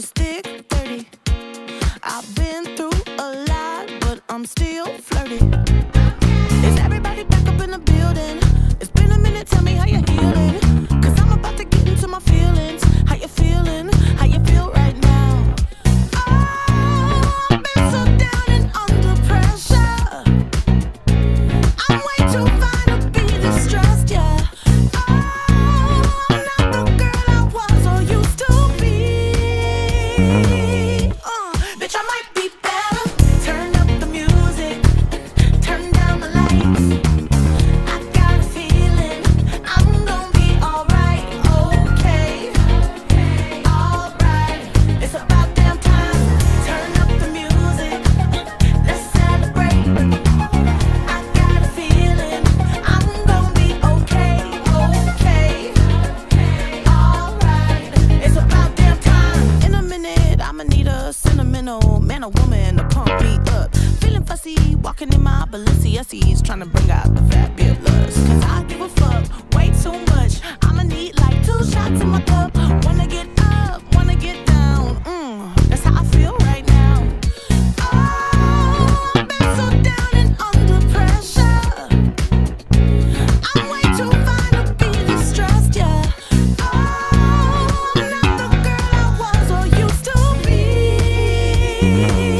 is thick, dirty. I've been I'ma need a sentimental man or woman to pump me up. Feeling fussy, walking in my Balenciagas, trying to bring out the fabulous. Cause I give a fuck way too much. I'ma need like two shots in my cup. You.